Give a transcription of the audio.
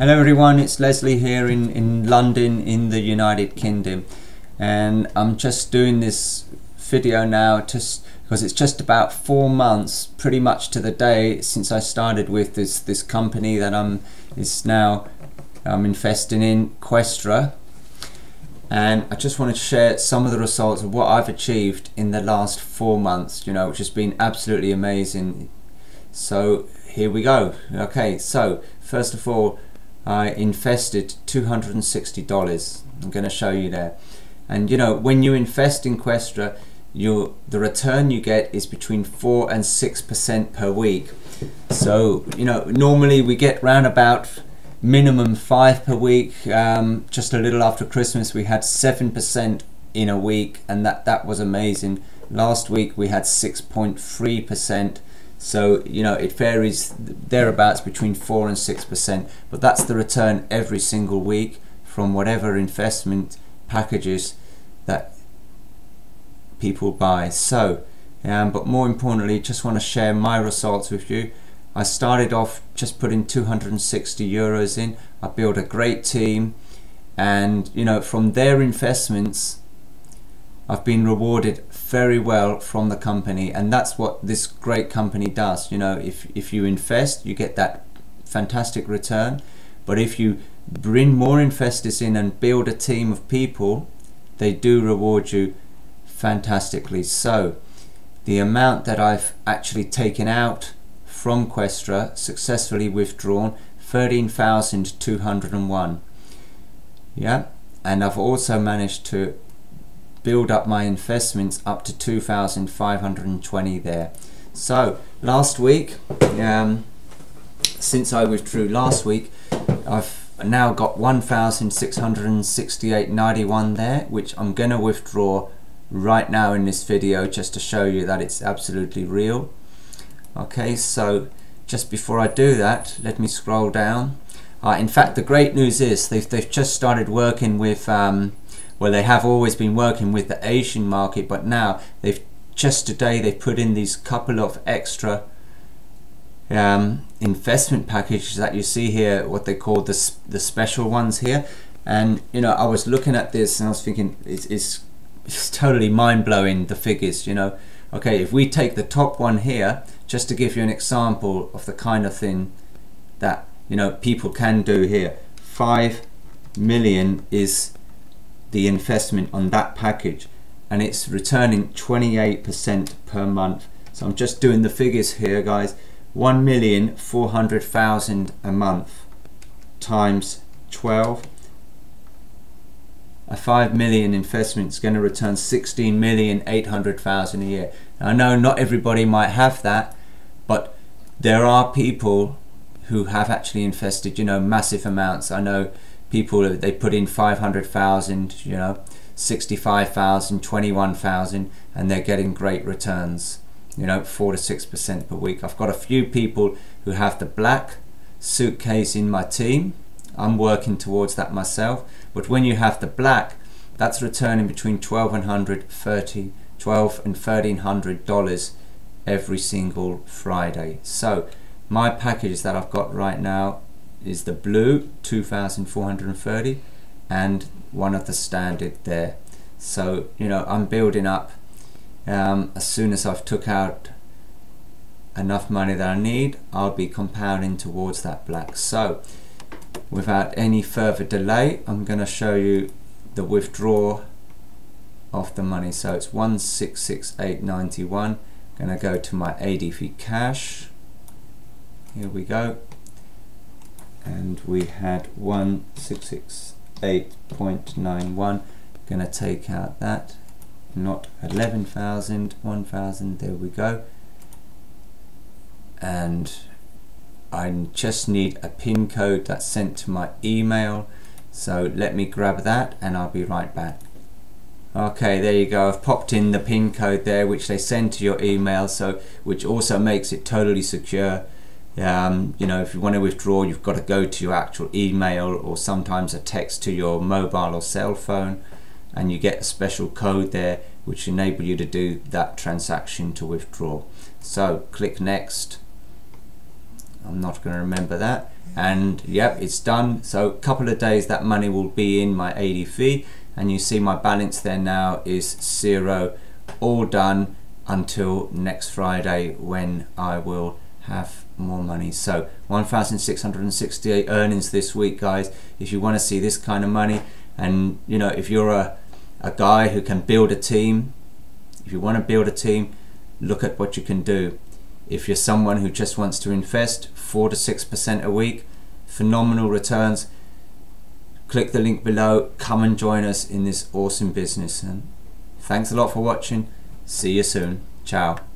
Hello everyone, it's Leslie here in, in London in the United Kingdom. And I'm just doing this video now just because it's just about four months pretty much to the day since I started with this this company that I'm is now I'm investing in Questra. And I just want to share some of the results of what I've achieved in the last four months you know which has been absolutely amazing. So here we go. Okay so first of all I invested $260 I'm going to show you there. And you know when you invest in Questra you the return you get is between 4 and 6% per week. So you know normally we get round about minimum 5 per week. Um, just a little after Christmas we had 7% in a week and that that was amazing. Last week we had 6.3% so, you know, it varies thereabouts between 4 and 6%, but that's the return every single week from whatever investment packages that people buy. So, um, but more importantly, just want to share my results with you. I started off just putting 260 euros in. I built a great team and, you know, from their investments, I've been rewarded very well from the company and that's what this great company does. You know if if you invest you get that fantastic return. But if you bring more investors in and build a team of people they do reward you fantastically. So the amount that I've actually taken out from Questra successfully withdrawn 13,201 yeah? And I've also managed to build up my investments up to 2,520 there. So last week, um, since I withdrew last week, I've now got 1,668.91 there, which I'm going to withdraw right now in this video just to show you that it's absolutely real. Okay, so just before I do that, let me scroll down. Uh, in fact, the great news is they've, they've just started working with um, well they have always been working with the Asian market but now they've just today they've put in these couple of extra um, investment packages that you see here what they call the, the special ones here. And you know I was looking at this and I was thinking it's, it's, it's totally mind-blowing the figures you know. Okay if we take the top one here just to give you an example of the kind of thing that you know people can do here. Five million is the investment on that package and it's returning 28% per month. So I'm just doing the figures here guys. 1,400,000 a month times 12 a 5 million investment is going to return 16 million 800,000 a year. Now, I know not everybody might have that, but there are people who have actually invested, you know, massive amounts. I know people they put in 500,000 you know 65,000 21,000 and they're getting great returns you know 4 to 6% per week. I've got a few people who have the black suitcase in my team. I'm working towards that myself. But when you have the black that's returning between 12 and 130 12 and 1300 dollars every single Friday. So my package that I've got right now is the blue 2430 and one of the standard there. So you know I'm building up um, as soon as I've took out enough money that I need I'll be compounding towards that black. So without any further delay I'm gonna show you the withdraw of the money. So it's 166891 gonna go to my ADV cash. Here we go and we had 1668.91 gonna take out that. Not 11,000 1,000 there we go. And I just need a pin code that's sent to my email. So let me grab that and I'll be right back. Okay there you go. I've popped in the pin code there which they send to your email so which also makes it totally secure um, you know, if you want to withdraw, you've got to go to your actual email or sometimes a text to your mobile or cell phone, and you get a special code there which enable you to do that transaction to withdraw. So click next, I'm not going to remember that. And yep it's done. So a couple of days that money will be in my ADV and you see my balance there now is zero. All done until next Friday when I will have more money so 1668 earnings this week guys if you want to see this kind of money and you know if you're a, a guy who can build a team if you want to build a team look at what you can do if you're someone who just wants to invest 4 to 6% a week, phenomenal returns, click the link below, come and join us in this awesome business. And thanks a lot for watching. See you soon. Ciao.